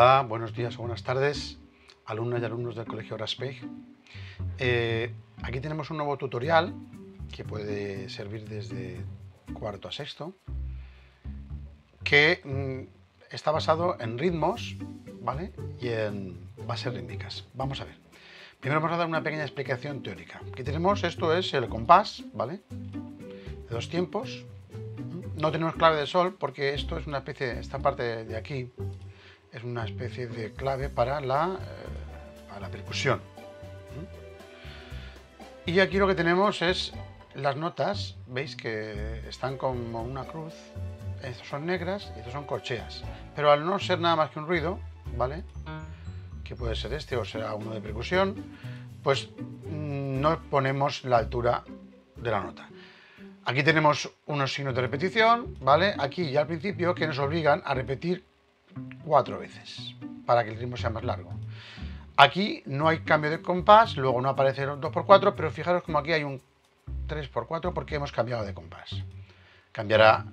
Buenos días o buenas tardes, alumnas y alumnos del Colegio Raspeg. Eh, aquí tenemos un nuevo tutorial que puede servir desde cuarto a sexto, que mm, está basado en ritmos ¿vale? y en bases rítmicas. Vamos a ver. Primero vamos a dar una pequeña explicación teórica. Aquí tenemos, esto es el compás, ¿vale? De dos tiempos. No tenemos clave de sol porque esto es una especie, esta parte de aquí es una especie de clave para la, eh, para la percusión. Y aquí lo que tenemos es las notas, veis que están como una cruz, estas son negras y estas son corcheas. Pero al no ser nada más que un ruido, ¿vale? Que puede ser este o será uno de percusión, pues mm, no ponemos la altura de la nota. Aquí tenemos unos signos de repetición, ¿vale? Aquí ya al principio que nos obligan a repetir cuatro veces para que el ritmo sea más largo. Aquí no hay cambio de compás, luego no aparece el 2x4, pero fijaros como aquí hay un 3x4 porque hemos cambiado de compás. Cambiará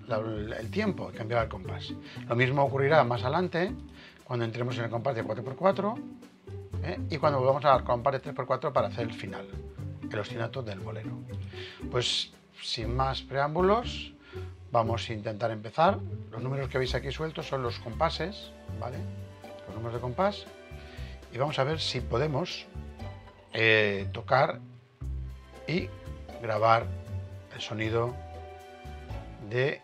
el tiempo, cambiará el compás. Lo mismo ocurrirá más adelante cuando entremos en el compás de 4x4 ¿eh? y cuando volvamos al compás de 3x4 para hacer el final, el ostinato del bolero. Pues sin más preámbulos, vamos a intentar empezar. Los números que veis aquí sueltos son los compases, ¿vale? Los números de compás. Y vamos a ver si podemos eh, tocar y grabar el sonido de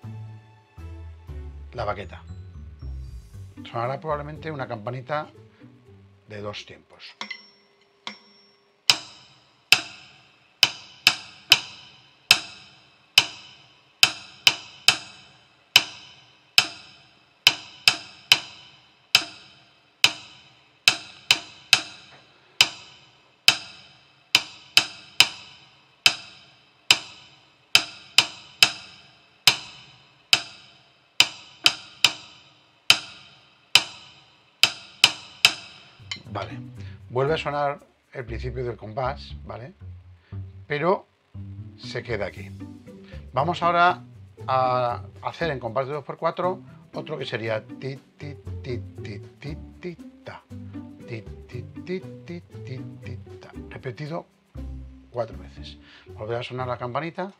la baqueta. Sonará probablemente una campanita de dos tiempos. Vale. Vuelve a sonar el principio del compás, ¿vale? Pero se queda aquí. Vamos ahora a hacer en compás de 2x4 otro que sería ti ti ti ti ti ti ta ti ti ti ti ti ti ta repetido cuatro veces. Volverá a sonar la campanita.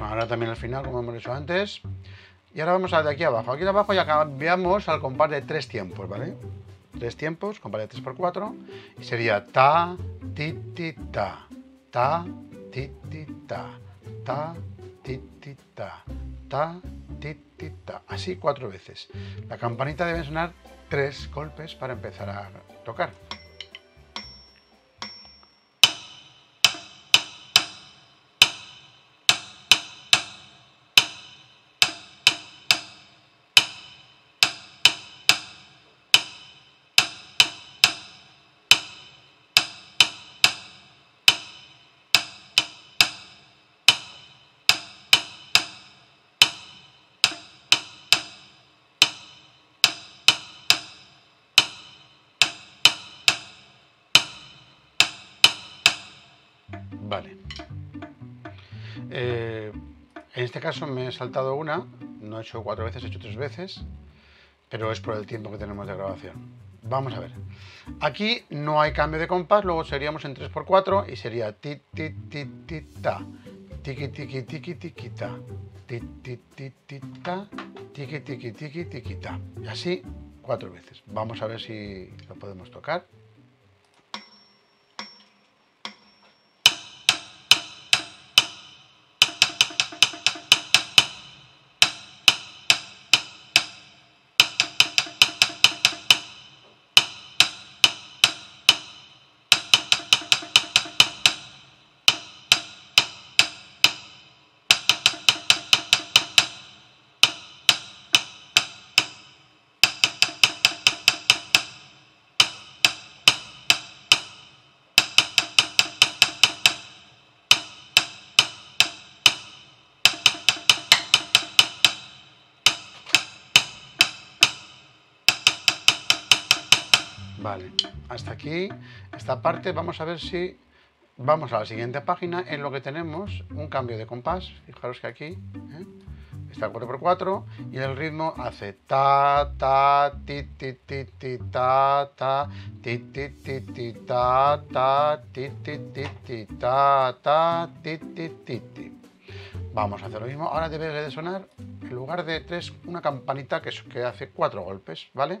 Sonará también al final, como hemos dicho antes. Y ahora vamos a de aquí abajo. Aquí abajo ya cambiamos al compás de tres tiempos, ¿vale? Tres tiempos, compás de 3 por 4 y sería ta, ti, ti, ta, ta, ti, ti, ta, ta, ti, ti, ta, ta, ti, ti, ta. Así cuatro veces. La campanita debe sonar tres golpes para empezar a tocar. Vale. Eh, en este caso me he saltado una, no he hecho cuatro veces, he hecho tres veces, pero es por el tiempo que tenemos de grabación. Vamos a ver. Aquí no hay cambio de compás, luego seríamos en 3x4 y sería ti ti ti ti ta, tiki tiki tiki tiki ta, ti ti ti ti ta, tiki tiki tiki tiki ta. Y así cuatro veces. Vamos a ver si lo podemos tocar. Vale, hasta aquí, esta parte, vamos a ver si vamos a la siguiente página en lo que tenemos un cambio de compás. Fijaros que aquí ¿eh? está 4x4 y el ritmo hace ta, ta, ti, ti, ti, ti, ta, ta, ti, ti, ti, ti, ta, ta, ti, ti, ti, ti, ta, ta, ti, ti, ti, ti. Vamos a hacer lo mismo. Ahora debe de sonar, en lugar de tres, una campanita que, que hace cuatro golpes, ¿vale?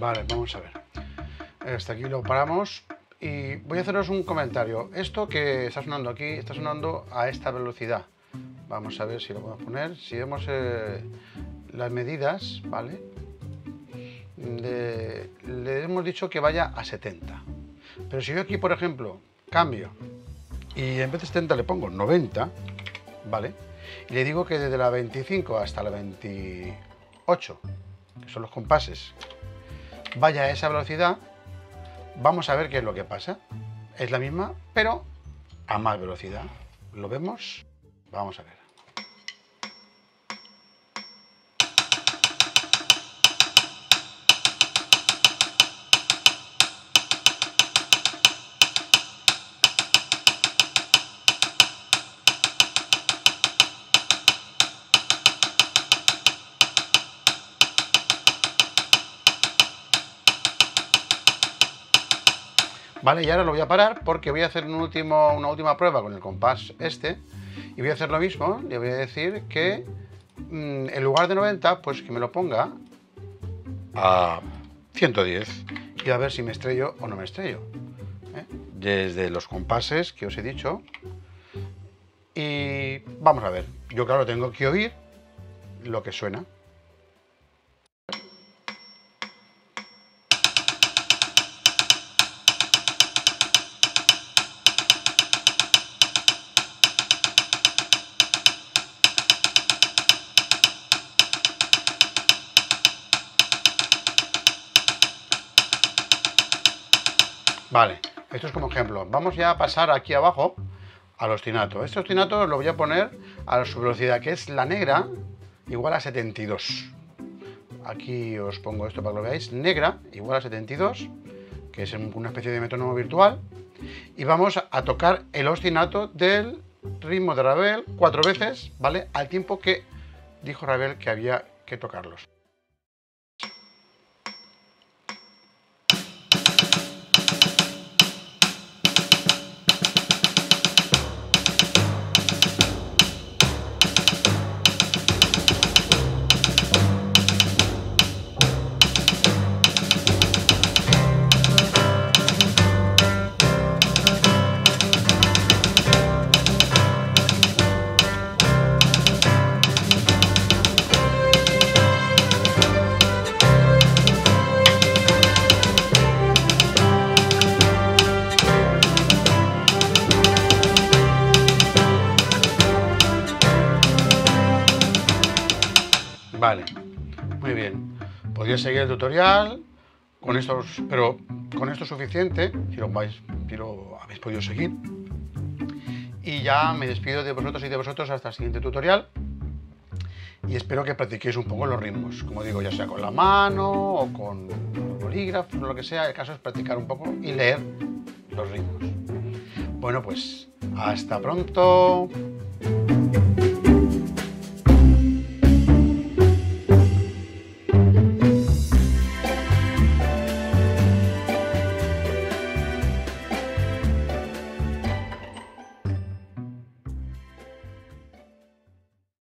Vale, vamos a ver. Hasta aquí lo paramos. Y voy a haceros un comentario. Esto que está sonando aquí, está sonando a esta velocidad. Vamos a ver si lo podemos poner. Si vemos eh, las medidas, ¿vale? Le, hemos dicho que vaya a 70. Pero si yo aquí, por ejemplo, cambio y en vez de 70 le pongo 90, ¿vale? Y le digo que desde la 25 hasta la 28, que son los compases vaya a esa velocidad, vamos a ver qué es lo que pasa. Es la misma, pero a más velocidad. ¿Lo vemos? Vamos a ver. Vale, y ahora lo voy a parar porque voy a hacer un último, una última prueba con el compás este y voy a hacer lo mismo, le voy a decir que mm, en lugar de 90, pues que me lo ponga a 110 y a ver si me estrello o no me estrello. ¿eh? Desde los compases que os he dicho y vamos a ver, yo claro tengo que oír lo que suena. Vale, esto es como ejemplo. Vamos ya a pasar aquí abajo al ostinato. Este ostinato lo voy a poner a su velocidad, que es la negra, igual a 72. Aquí os pongo esto para que lo veáis. Negra, igual a 72, que es una especie de metrónomo virtual. Y vamos a tocar el ostinato del ritmo de Ravel cuatro veces, ¿vale? Al tiempo que dijo Ravel que había que tocarlos. Vale, muy bien. Podría seguir el tutorial con estos, pero con esto es suficiente, si lo, vais, si lo habéis podido seguir. Y ya me despido de vosotros y de vosotros hasta el siguiente tutorial. Y espero que practiquéis un poco los ritmos, como digo, ya sea con la mano o con bolígrafo, lo que sea. El caso es practicar un poco y leer los ritmos. Bueno, pues hasta pronto.